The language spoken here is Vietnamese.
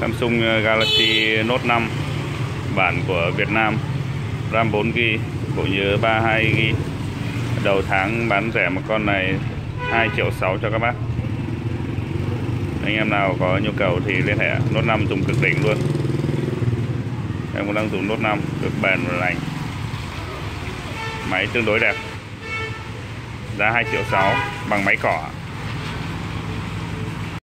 Samsung uh, Galaxy Note 5 bản của Việt Nam. RAM 4GB bộ nhớ 32GB đầu tháng bán rẻ một con này 2 triệu 6 cho các bác. Anh em nào có nhu cầu thì liên hệ Note 5 dùng cực đỉnh luôn. Em cũng đang dùng Note 5 cực bền và lành. Máy tương đối đẹp. Giá 2 triệu 6 bằng máy cỏ.